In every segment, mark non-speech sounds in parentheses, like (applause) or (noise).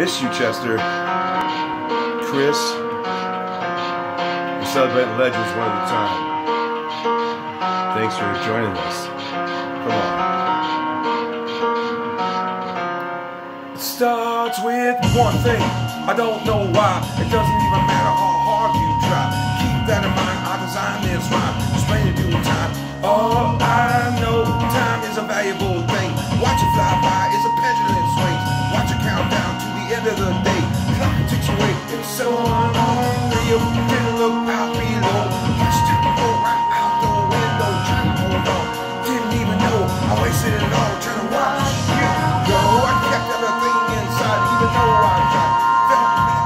Miss you, Chester. Chris. We're celebrating legends one at a time. Thanks for joining us. Come on. It starts with one thing. I don't know why. It doesn't even matter how hard you try. Keep that in mind. I designed this rhyme. Explain it due time. All I end of the day. Away. It's so unreal. Didn't look out below. Watch time go right out the window. Trying to hold on. Didn't even know I wasted it all. Trying to watch you go. I kept everything inside, even though I got fed up.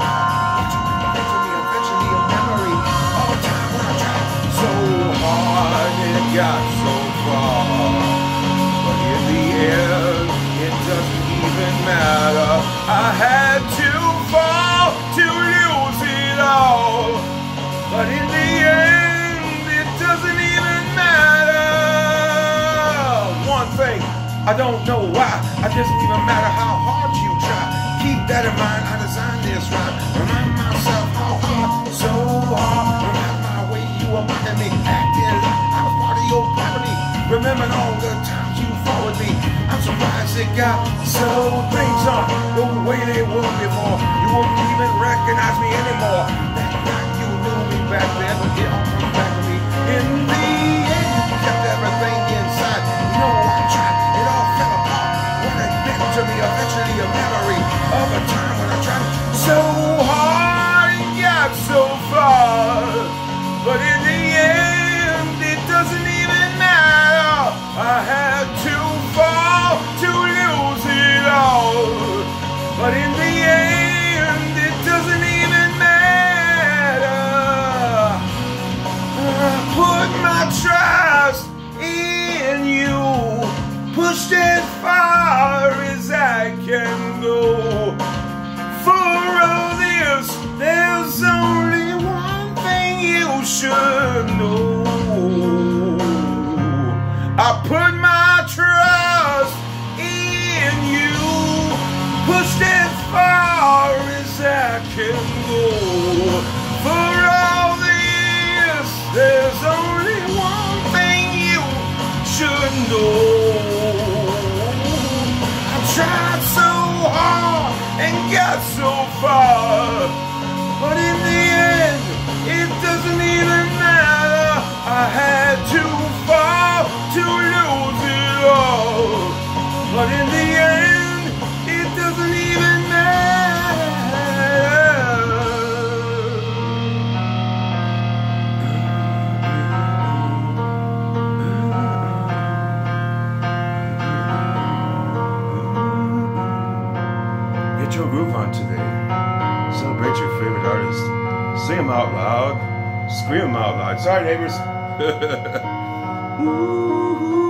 You took me to the memory. All the time when I tried. Felt watch it I don't know why. It doesn't even matter how hard you try. Keep that in mind. I designed this rhyme. Remind myself how hard, so hard. Remind my way you reminded me, acting like I was part of your property. Remembering all the times you followed me. I'm surprised it got so things memory of a time when I so hard and got so far. But in the end, it doesn't even matter. I had to fall to lose it all. But in the end, it doesn't even matter. I put my trust in you, pushed it far pushed as far as I can go. For all this, there's only one thing you should know. I tried so hard and got so far, but in the end, it doesn't even matter. I had to fall to lose it all, but in groove on today. Celebrate your favorite artist. Sing them out loud. Scream them out loud. Sorry, neighbors. (laughs)